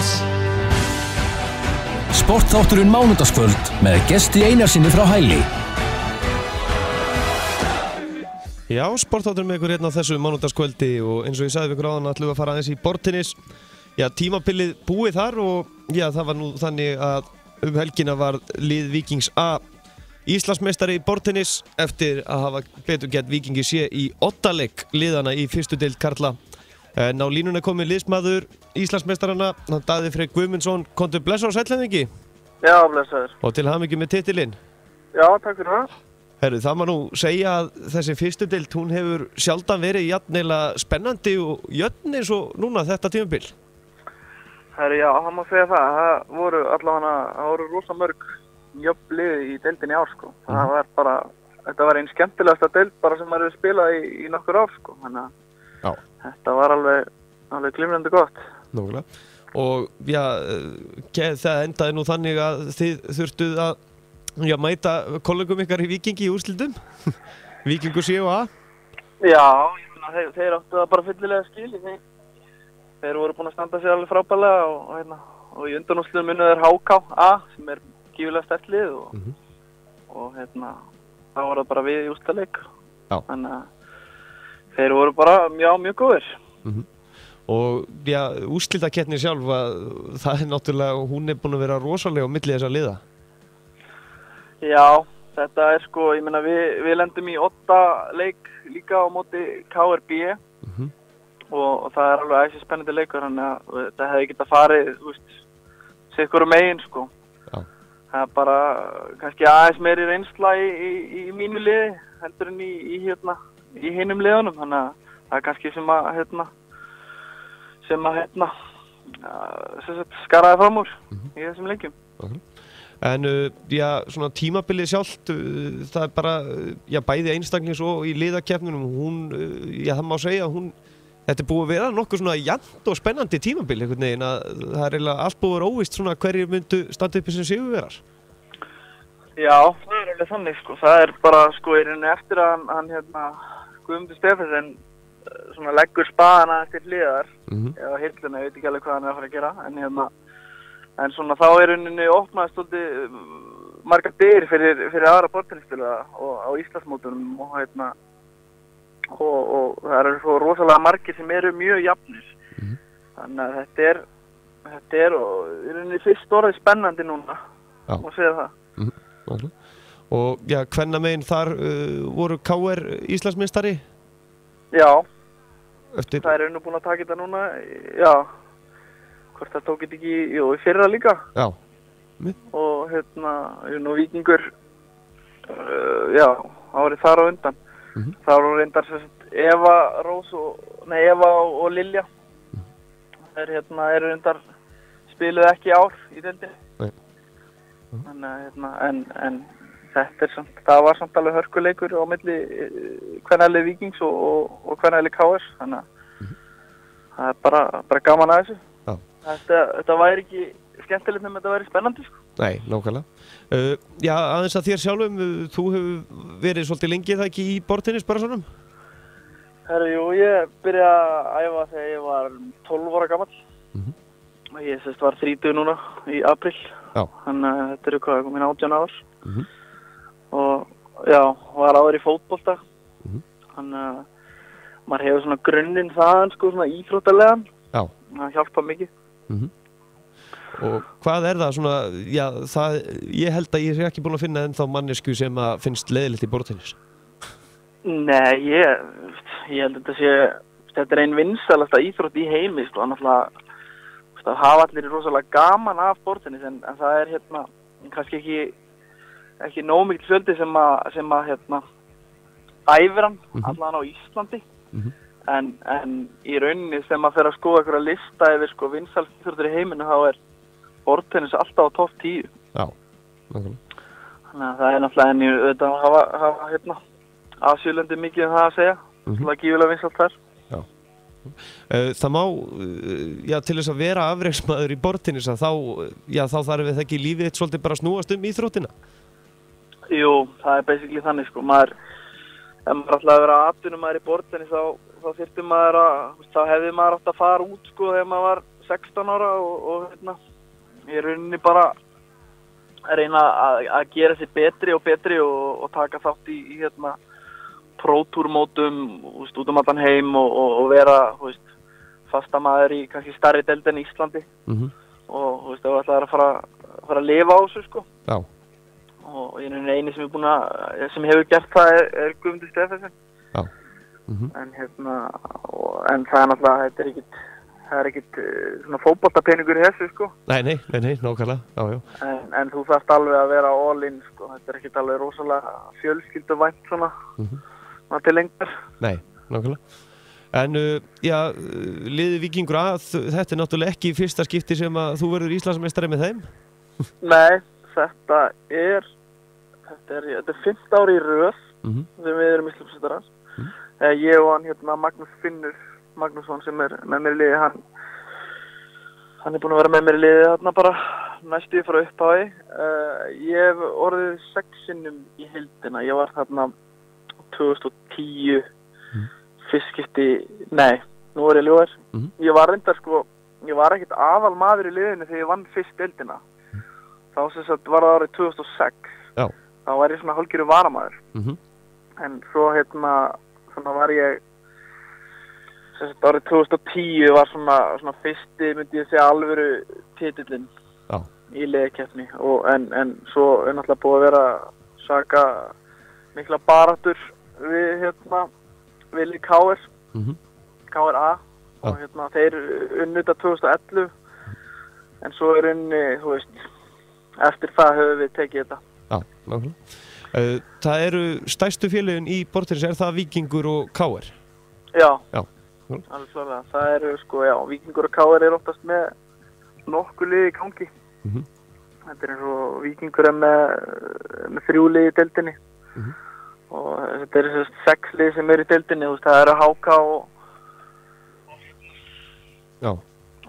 dagsins Sportþátturinn Mánundaskvöld með gesti einarsinni frá hæli. Já, sportáttur með ykkur hérna á þessu mánundaskvöldi og eins og ég sagði við ykkur áðan við að fara aðeins í bortinnis Já, tímabilið búið þar og já, það var nú þannig að um helgina var lið Vikings A Íslandsmeistari í bortinnis eftir að hafa betur gett Vikingi sé í ottaleg liðana í fyrstu deild Karla En á línuna komið liðsmaður Íslandsmeistarana, hann Daði Freyr Guðmundsson Kontur blessa á sætlæðingi Já, blessaður. og til hafmyggi með titilinn Já, takk fyrir það. Herru, það má nú segja að þessi fyrstu deild, hún hefur sjaldan verið jafnveila spennandi og jötn eins og núna þetta tímabil. Herri, já, það má segja það. Það voru allavega, það voru rosa mörg jöfnlið í deildinni í ár, sko. Það var bara, þetta var einn skemmtilegasta deild bara sem maður hefur spilað í, í nokkur ár, sko. Þannig að. Þetta var alveg, alveg glimrandi gott. Nógulega. Og já, eh, það endaði nú þannig að þið þurftuð að já, mæta kollegum ykkar í Vikingi í úrslildum. Vikingur C og A. Já, ég meina, þeir, þeir áttu það bara fyllilega skil. Þeir, þeir voru búin að standa sig alveg frábælega og, og, hérna, og í undanúsliðum munið er HK A sem er gífilega stertlið og, Mhm. og hérna, það voru bara við í úrstaleik. Já. Þannig að þeir voru bara mjög, mjög góðir. Og já, úrslildakettni sjálf, að, það er náttúrulega, hún er búin að vera rosalega á milli þess að liða. Já, þetta er sko, ég meina við, við lendum í åtta leik líka á móti KRB Mhm. og, og það er alveg æsir spennandi leikur þannig að þetta hefði getað farið, þú veist, sér ykkur um megin sko. Já. Það er bara kannski aðeins meiri reynsla í, í, í mínu liði heldur en í, í, hérna, í hinum liðunum þannig að það er kannski sem að, hérna, sem að, hérna, sem skaraði fram úr í þessum leikjum. En uh, já, svona tímabilið sjálft, uh, það er bara, uh, já, bæði einstaklings og í liðakefnunum, hún, já, það má segja að hún, þetta er búið að vera nokkuð svona jant og spennandi tímabilið, einhvern veginn, að það er eiginlega allt búið að vera óvist svona hverjir myndu standa uppi sem sigurverar. Já, það er alveg þannig sko. Það er bara sko í rauninni eftir að hann hérna, Guðmundur Stefensen eh, svona leggur spaðan aðeins til hliðar Mhm. eða hilluna, ég veit ekki alveg hvað hann er að fara að gera en hérna, en svona þá er rauninni opnaðist svolítið marga dyr fyrir, fyrir aðra bortinspila og á Íslandsmótunum og hérna og, og það eru svo rosalega margir sem eru mjög jafnir Mhm. þannig að þetta er þetta er og í rauninni fyrst orðið spennandi núna Já. og segja það Nákvæmlega. Og já, hvenna meginn þar uh, voru KR Íslandsmeistari Já, eftir, það er nú búin að taka þetta núna, já, hvort það tók ekki, í fyrra líka já, og hérna, nú vikingur, uh, já, árið þar á undan. Mhm. Það voru reyndar Eva Rós og, nei, Eva og, og Lilja. Það er hérna, eru reyndar, spiluð ekki ár í deildin. Nei. Þannig að, hérna, en, en samt, það var samt alveg hörkuleikur á milli hvernæli Vikings og, og, og hvernæli KS, þannig að það er bara, bara gaman að þessu. Já. Þetta, þetta væri ekki skemmtilegt nema þetta væri spennandi, sko. nei, nákvæmlega. Uh, já, aðeins að þér sjálfum, uh, þú hefur verið svolítið lengi það ekki í bortinnis bara svonum? Herru, ég byrjaði að æfa þegar ég var 12 ára gammal Mhm. og ég sérst var 30 núna í april þannig að þetta eru hvað, komin 18 ár Mhm. Og já, var áður í fótbolta Mhm. þannig að maður hefur svona grunninn þaðan sko, svona íþróttalegan Já. það hjálpa mikið Og hvað er það svona, já, það, ég held að ég sé ekki búin að finna ennþá mannesku sem að finnst leðilegt í bortinnis. Nei, ég, ég held að þetta sé, þetta er einn vinsalasta íþrótt í heimi, sko, þú veist, það hafa allir rosalega gaman af bortinnis, en, en það er hérna, kannski ekki, ekki nóg mikil fjöldi sem að, sem að, hérna, æfir hann, Mhm. allan á Íslandi, Mhm. en, en í rauninni sem að fyrir að skoða einhverja lista yfir, sko, vinsalast íþróttir í heiminu, þá er bortinnis alltaf á topp 10, Já, nákvæmlega. þannig að það er náttúrulega enn í, auðvitað, hafa, hafa, hérna, Asjölandi mikið um það að segja, Mhm. það er gífilega vinsalt þar. Uh, það má, uh, já, til þess að vera afreiksmaður í bortinnis að þá, uh, já, þá þarf við ekki lífið eitt svolítið bara að snúast um íþróttina. Jú, það er basically þannig sko, maður, ef maður ætlaði að vera atvinnum maður í bortinni þá, þá þyrfti maður að, þá hefði maður átt að fara út sko þegar maður var 16 ára og, og hérna, ég er rauninni bara að reyna að, að gera sér betri og betri og, og taka þátt í, í hérna, prótúrmótum út um allan heim og, og, og vera veist, fastamæður í kannski starri deld en Íslandi Mhm. og þú veist, það er að fara, fara að lifa á þessu sko Já. Og er eini sem, búin að, sem hefur gert það er, er Guðmundur Stefensen Já. Mhm. en hérna og, en það er náttúrulega, þetta er ekkit það er ekkit eh, svona fótboltapeningur í þessu sko Nei, nei, nei, nei, nákvæmlega, já, já. en, en þú þarft alveg að vera all in sko, þetta er ekkit alveg rosalega fjölskyldu vænt svona Mhm. svona til lengur Nei, nákvæmlega. En, uh, já, liði vikingur að, þetta er náttúrulega ekki fyrsta skipti sem að þú verður Íslandsmeistari með þeim. Nei, þetta er þetta er, þetta er 15 ári í röð Mhm. sem við erum Íslandsmeistarans Mhm. eh, ég og hann hérna Magnús Finnur Magnússon sem er með mér í liði hann hann er búin að vera með mér í liði þarna bara næstu frá upphafi uh, ég hef orðið sex sinnum í heildina ég var þarna 2010 Mhm. fyrst skipti, nei, nú er ég ljóðar Mhm. ég var reyndar sko ég var ekkert aðal maður í liðinu þegar ég vann fyrst deildina þá sem sagt var það árið 2006 Já. Þá var ég svona hálfgjöru varamaður Mhm. en svo hérna svona var ég sem sagt árið 2010 var svona, svona fyrsti myndi ég segja alvöru titillinn Já. í liðkeppni og en, en svo er náttúrulega búið að vera saka mikla barátur við hérna við lið KR Mhm. KRA og Já. hérna þeir unnuta 2011 en svo er unni, þú veist eftir það höfum við tekið þetta Já. Uh, það eru stærstu félögin í Bortiris, er það Vikingur og Káir? Já, Já. Mm. Það eru sko, já, Víkingur og Káar er oftast með nokkuð liði í gangi. Mhm. Þetta er eins og Víkingur er með, með þrjú liði í deildinni. Mhm. Og þetta er þess sex liði sem eru í deildinni, þú veist, það eru HK og, Já.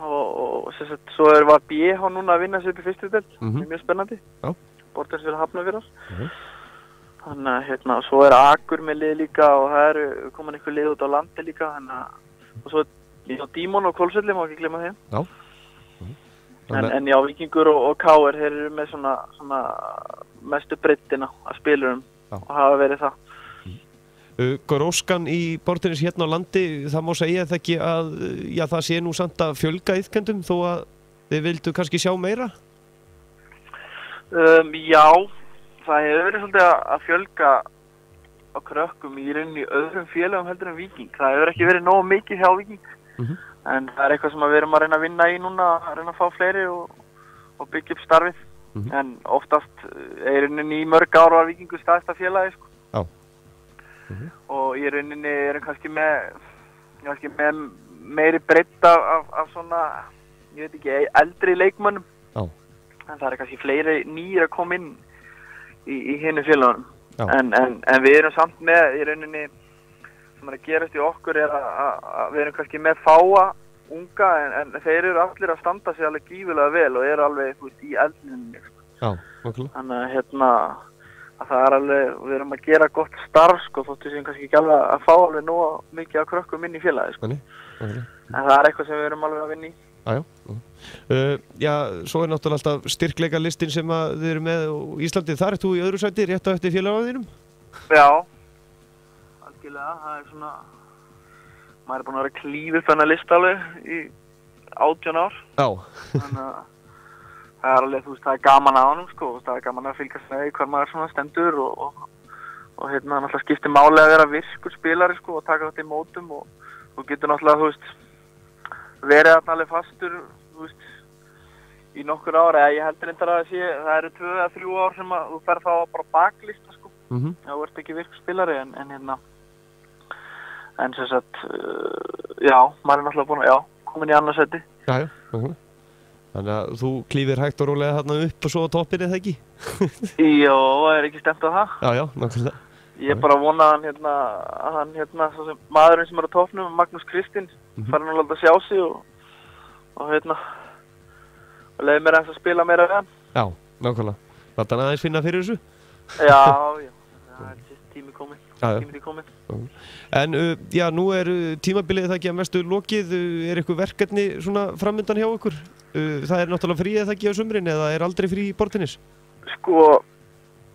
og, og sagt, svo er var BH núna að vinna sér upp í fyrstu deild. Mhm. Það er mjög spennandi. Já. Bortins vil hafna fyrir oss. Mhm. Þannig að hérna, svo er Akur með lið líka og það eru komin einhver lið út á landi líka að, og svo já, Dímon og Kólsvelli, má ekki glemma þeim Já. en, Þannig- en já, Vikingur og, og Káir, þeir eru með svona, svona mestu breyttina að spilurum Já. og hafa verið það Uh, Gróskan í Bortiris hérna á landi, það má segja það ekki að, uh, já, það sé nú samt að fjölga yðkendum þó að þið vildu kannski sjá meira? Um, Já, það hefur verið svolítið að, fjölga á krökkum í rauninni öðrum félagum heldur en Viking það hefur ekki verið nógu mikið hjá Viking Mhm. en það er eitthvað sem við erum að reyna að vinna í núna að reyna að fá fleiri og, og byggja upp starfið Mhm. en oftast eh, er rauninni í mörg ára var Vikingur staðista félagi sko. Já. og í rauninni erum kannski með kannski með meiri breytt af, af, af svona ég veit ekki, eldri leikmönnum. En það er kannski fleiri nýjir að koma inn í, í hinnu félagunum en, en, en við erum samt með í rauninni sem er að gerast í okkur er að, við erum kannski með fáa unga en, en þeir eru allir að standa sig alveg gífulega vel og eru alveg veist, í eldninni sko. Þannig að hérna að það er alveg, við erum að gera gott starf sko, þóttu sem kannski ekki alveg að fá alveg nú mikið að krökkum inn í félagi sko. En það er eitthvað sem við erum alveg að vinna í Já, já. Uh, já, svo er náttúrulega alltaf styrkleika listin sem að þið eru með á Íslandi. Þar ert þú í öðru sæti, rétt á eftir félagaðinum? Já, algjörlega, það er svona, maður er búin að vera klífið þennan list alveg í átján ár, Já. þannig að það er alveg, þú veist, það er gaman á honum, sko, það er gaman að fylgast með því hvar maður svona stendur og, og, og hérna, náttúrulega skiptir máli að vera virkur spilari, sko, og taka þetta í mótum og, og getur náttúrulega, þú veist, verið þarna alveg fastur, veist, í nokkur ára, eða ég heldur reyndar að sé, það eru tvö eða þrjú ár sem að þú fer þá bara baklista, sko, Mm já, þú ert ekki virk spilari en, en hérna en sem sagt uh, já, maður er náttúrulega búin að, já, komin í annarsæti Já, já. okkurlega. Þannig að þú klífir hægt og rólega þarna upp og svo á toppin eða ekki? Jó, er ekki stemt á það Já, já, nákvæmlega. Ég er bara að vona að hann hérna, að hann hérna, sem maðurinn sem er á toppnum, Magnús Kristinn, Mhm. fara nú að láta sjá sig og, og hérna, og leiði mér aðeins að spila meira við hann. Já, nákvæmlega. Láta hann aðeins finna fyrir þessu? Já, já, það er sýst tími komið. Tímið í komið. En uh, já, nú er uh, tímabilið það ekki að mestu lokið, uh, er eitthvað verkefni svona framöndan hjá ykkur? Uh, það er náttúrulega frí eða ekki á sumrin eða er aldrei frí í bortinnis? Sko,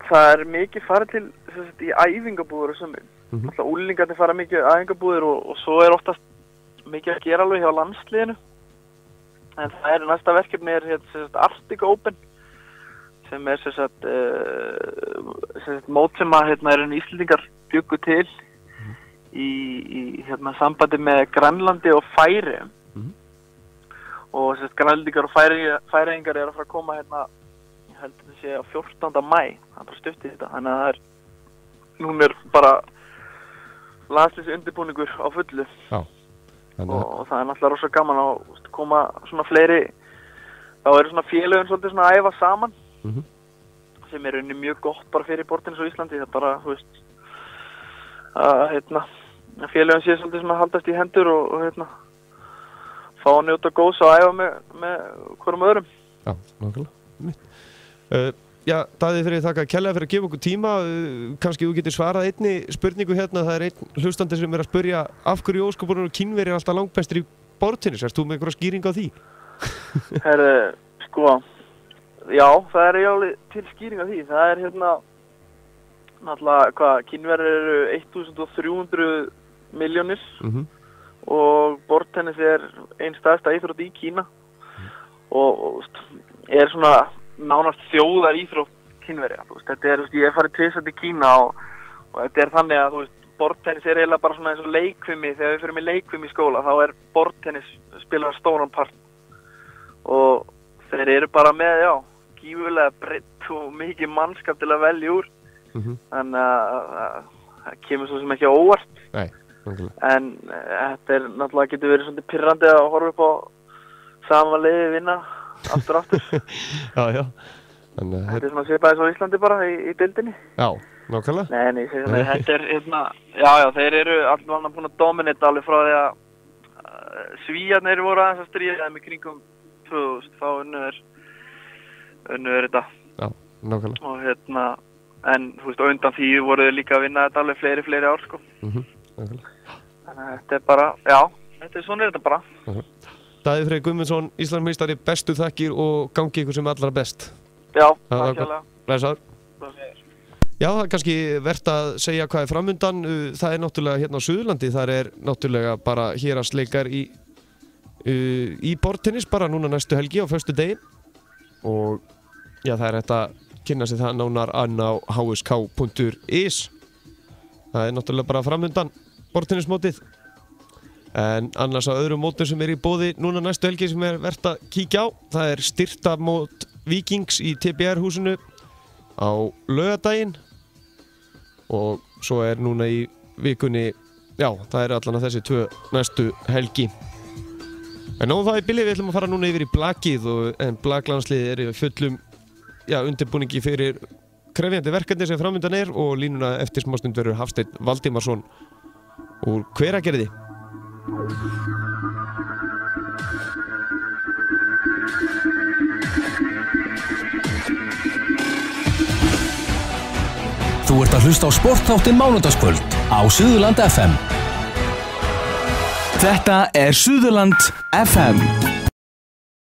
það er mikið farið til sagt, í æfingabúður á sömur. Mhm. Mm -hmm. Úlingarnir fara mikið æfingabúður og, og svo er oftast mikið að gera alveg hjá landsliðinu. En það er næsta verkefni er hérna, Arctic Open sem er sem sagt, uh, sem sagt mót sem að hérna, er einu Íslendingar byggu til í, í hérna, sambandi með Grænlandi og Færi Mhm. og sem sagt, Grænlandingar og Færi, Færiðingar er að fara að koma hérna ég held að það sé á 14. mæ það er bara stutt í þetta þannig að það er núna er bara landslýsi undirbúningur á fullu Þannig og, og það er náttúrulega rosa gaman að koma svona fleiri þá eru svona félögin svolítið svona að æfa saman Mhm. sem er unni mjög gott bara fyrir bortins á Íslandi það er bara, þú veist að hérna að félögin sé svolítið svona haldast í hendur og, og hérna fá að njóta góðs og æfa með, með hverjum öðrum já, nákvæmlega. Uh, já, Daði fyrir þakka. Kærlega fyrir að gefa okkur tíma, uh, kannski þú getur svarað einni spurningu hérna, það er einn hlustandi sem er að spurja af hverju óskapurinn og kynveri er alltaf langbestur í bortinnis, erst þú með einhverja skýring á því? Herðu, sko, já, það er jálega til skýring af því. Það er hérna, náttúrulega, hvað, kynverðir eru 1300 miljónir Mm og bortennis er einn staðsta íþrótt í Kína. Og, og veist, er svona nánast þjóðar íþrótt kynverja. Þú veist, þetta er, veist, ég er farið tvisað til Kína og, og þetta er þannig að, bortennis er eiginlega bara svona eins og leikvimi, þegar við fyrir með leikvimi í skóla, þá er bortennis spilar stóran part. Og þeir eru bara með, já, gífulega breytt og mikið mannskap til að velja úr. -hmm. þannig að að- það kemur svo sem ekki á óvart. Nei, en eh, þetta er náttúrulega getur verið svolítið pyrrandi að horfa upp á sama liði vinna aftur aftur Já, já. Þannig að, þetta er svona svipaðis á Íslandi bara í, í dildinni já, nákvæmlega. Nei, nei, það, þetta er hérna, já, já, þeir eru allavega búin að dominita alveg frá því að uh, svíjarnir voru aðeins að stríða í kringum 2000, þá unnu er unnu er þetta Já, nákvæmlega. og hérna, en þú veist, undan því voru þeir líka að vinna þetta alveg fleiri, fleiri ár, sko. Mm nákvæmlega. Þannig að þetta er bara, já, þetta er svona er þetta bara. Daði Freyr Guðmundsson, Íslandsmeistari, bestu þakkir og gangi ykkur sem allra best. Já, takk já. hérlega. Læsaður. Já, það er kannski verðt að segja hvað er framundan. Uh, Það er náttúrulega hérna á Suðurlandi, þar er náttúrulega bara hérastleikar í, uh, í bortinnis bara núna næstu helgi á föstu degi. Og já, það er þetta að kynna sér það nánar ann á hsk.is. Það er náttúrulega bara framundan bortinnismótið. En annars á öðrum mótum sem er í bóði núna næstu helgi sem er verðt að kíkja á. Það er styrtamót Vikings í TBR húsinu á lögadaginn og svo er núna í vikunni já, það er allan að þessi tvö næstu helgi en nóðum það í bili við ætlum að fara núna yfir í blakið og, en blaklandsliði er í fullum já, undirbúningi fyrir krefjandi verkefni sem framöndan er og línuna eftir smástund verður Hafsteinn Valdimarsson úr hveragerði Þú ert að hlusta á sportþáttin mánudagskvöld á Suðurland FM. Þetta er Suðurland FM